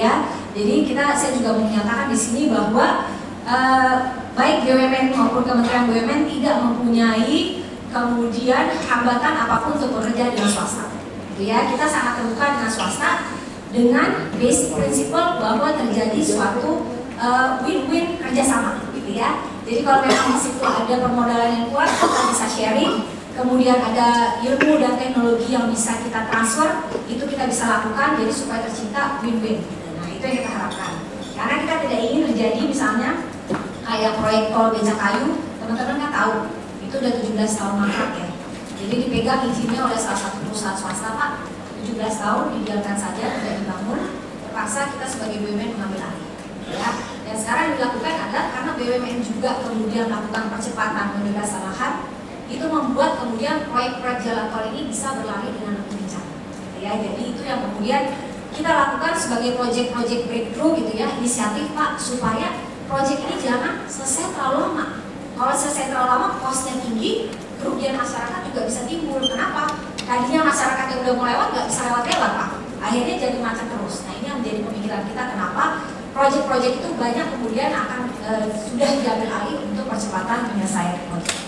ya. Jadi kita saya juga menyatakan di sini bahwa uh, baik BUMN maupun Kementerian BUMN tidak mempunyai kemudian hambatan apa pun untuk bekerja dengan swasta. Gitu ya, kita sangat terbuka dengan swasta dengan basic prinsipal bahwa terjadi suatu uh, win-win kerjasama, gitu ya. Jadi kalau memang di situ ada permodalan yang kuat, kita bisa sharing. Kemudian ada ilmu dan teknologi yang bisa kita transfer, itu kita bisa lakukan. Jadi supaya tercipta win-win. Yang kita harapkan. Karena kita tidak ingin terjadi misalnya kayak proyek tol becak kayu, teman-teman kan tahu itu udah 17 tahun mangkrak ya. Jadi dipegang izinnya oleh salah satu perusahaan swasta Pak, 17 tahun dibiarkan saja tidak dibangun, terpaksa kita sebagai BUMN mengambil alih. Ya, dan sekarang dilakukan adalah karena BUMN juga kemudian melakukan percepatan pembebasan lahan, itu membuat kemudian proyek-proyek jalan tol ini bisa berlari dengan lebih kencang. Ya, jadi itu yang kemudian kita lakukan sebagai proyek-proyek breakthrough gitu ya, inisiatif Pak supaya proyek ini jangan selesai terlalu lama. Kalau selesai terlalu lama, costnya tinggi, kerugian masyarakat juga bisa timbul. Kenapa? Tadinya masyarakat yang udah mau lewat nggak bisa lewat-lewat Pak. Akhirnya jadi macet terus. Nah ini yang menjadi pemikiran kita kenapa proyek-proyek itu banyak kemudian akan e, sudah diambil alih untuk percepatan penyelesaian proyek.